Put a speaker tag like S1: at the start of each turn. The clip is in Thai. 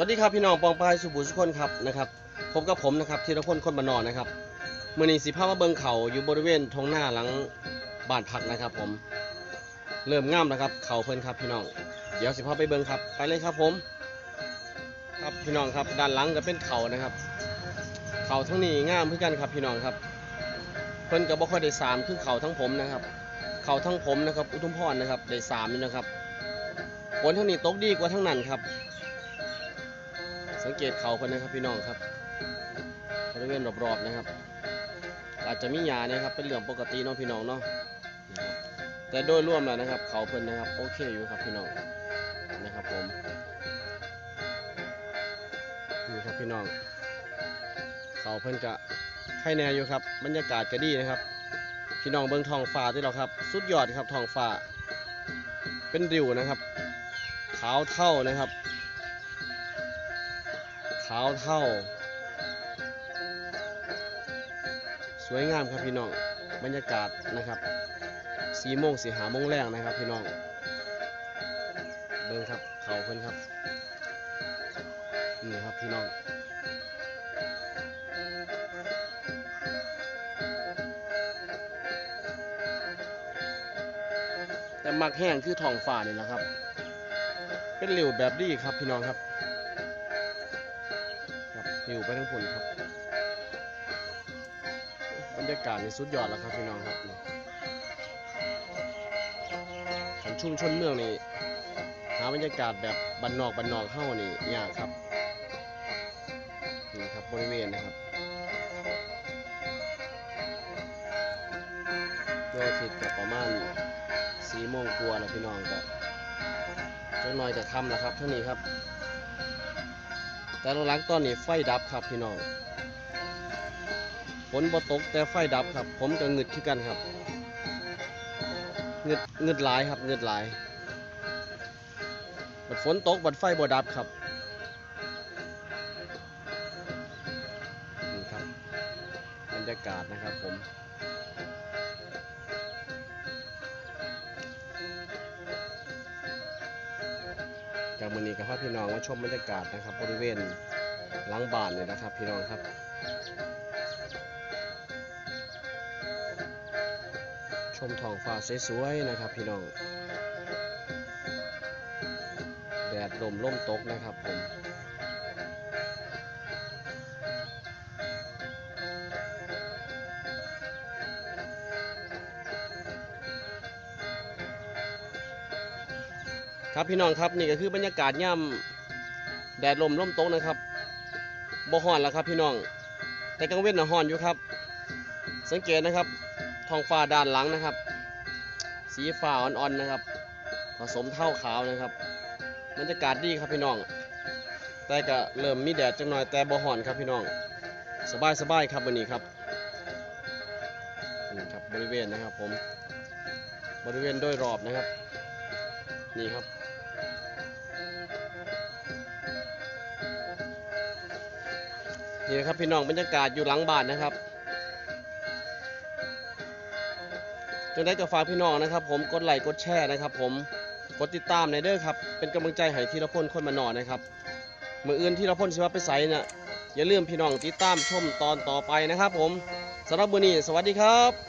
S1: วัสดีครับพี่น้องปองปายสุบุสุคนครับนะครับพบกับผมนะครับธีรพลคนบานนอนนะครับมื่อนี้สิพามาเบิงเขาอยู่บริเวณท้องหน้าหลังบ้านพักนะครับ ผมเริ่มง่ามแล้วครับ เขาเพิ่นครับพี่น้องเดี๋ยวสิพาไปเบิงครับ ไปเลยครับผม ครับพี่น้องครับด้านหลังก็เป็นเขานะครับ เขาทั้งนี้ง่ามเพื่อกันครับพี่น้องครับ เพิ่นก็บ่ค่อยได้สามคือเขาทั้งผมนะครับ เขาทั้งผมนะครับ อุทุมพรนะครับได้สามนี่นะครับผลทั้งนี้ตกดีกว่าทั้งนั้นครับ สังเกตเขาเพิ่นนะครับพี่น้องครับบริเวณรอบๆนะครับ อาจจะมีหญ้านะครับเป็นเรื่องปกติเนาะพี่น้องเนาะแต่โดยรวมแล้วนะครับ เขาเพิ่นนะครับโอเคอยู่ครับพี่น้องนะครับผมนี่ครับพี่น้อง เขาเพิ่นกะไข่แน่อยู่ครับบรรยากาศก็ดีนะครับ พี่น้องเบิ่งทองฟ้าที่เราครับ สุดยอดครับทองฟ้า เป็นริวนะครับขาวเท่านะครับ ขาวเท่า สวยงามครับพี่น้อง บรรยากาศนะครับสีโมงสีหาโมงแรงนะครับพี่น้อง เบิ่งครับเขาเพิ่นครับ นี่ครับพี่น้องแต่มักแห้งคือทองฟ้านี่แหละครับ เป็นเหลวแบบดีครับพี่น้องครับ ครับอยู่ไปทั้งผลครับ บรรยากาศนี่สุดยอดแล้วครับพี่น้องครับขันชุ่มชนเมืองนี่หาบรรยากาศแบบบันนอกบันนอกเข้านี่ยากครับนี่ครับบริเวณนะครับโดยทิตย์กับประมาณสีโมงกลัวาแล้วพี่น้องก็จังน้อยจะค่ำแล้วครับเท่านี้ครับ แต่หลังตอนนี้ไฟดับครับพี่น้องฝนบ่ตกแต่ไฟดับครับ ผมก็งึดคือกันครับเงึดงึดหลายครับเงึดหลาย บัดฝนตกบัดไฟบ่ดับครับนี่ครับบรรยากาศนะครับผม จากมือนี้กับพ่อพี่น้องมาชมบรรยากาศนะครับ บริเวณหลังบ้านเลยนะครับ พี่น้องครับ ชมท้องฟ้าสวยๆนะครับ พี่น้องแดดลมล่มตกนะครับผม ครับพี่น้องครับนี่ก็คือบรรยากาศย่ำแดดลมล่มตกนะครับบ่ฮ้อนแล้วครับพี่น้อง แต่กลางเว้นน่ะฮ้อนอยู่ครับ สังเกตนะครับท้องฟ้าด้านหลังนะครับ สีฟ้าอ่อนๆนะครับ ผสมเท่าขาวนะครับบรรยากาศดีครับพี่น้อง แต่ก็เริ่มมีแดดจังหน่อยแต่บ่ฮ้อนครับพี่น้อง สบายๆครับวันนี้ครับนี่ครับบริเวณนะครับผมบริเวณโดยรอบนะครับ นี่ครับ นี่นะครับพี่น้องบรรยากาศอยู่หลังบ้านนะครับจนได้ก็ฝากพี่น้องนะครับ ผมกดไลค์กดแชร์นะครับ ผมกดติดตามในเด้อครับเป็นกำลังใจให้ทีละพลคนมานอนนะครับมืออื่นทีละพลสิว่าไปใส่น่ะอย่าลืมพี่น้องติดตามชมตอนต่อไปนะครับ ผมสำหรับวันนี้สวัสดีครับ